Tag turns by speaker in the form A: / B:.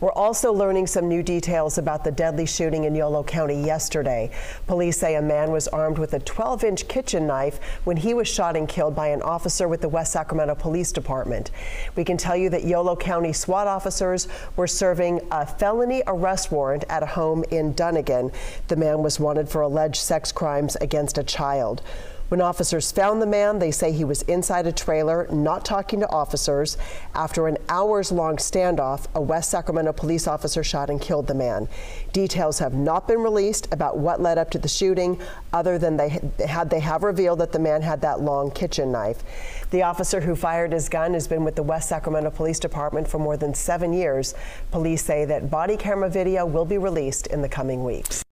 A: We're also learning some new details about the deadly shooting in Yolo County yesterday. Police say a man was armed with a 12 inch kitchen knife when he was shot and killed by an officer with the West Sacramento Police Department. We can tell you that Yolo County SWAT officers were serving a felony arrest warrant at a home in Dunnigan. The man was wanted for alleged sex crimes against a child. When officers found the man, they say he was inside a trailer, not talking to officers. After an hours long standoff, a West Sacramento police officer shot and killed the man. Details have not been released about what led up to the shooting, other than they had they have revealed that the man had that long kitchen knife. The officer who fired his gun has been with the West Sacramento Police Department for more than seven years. Police say that body camera video will be released in the coming weeks.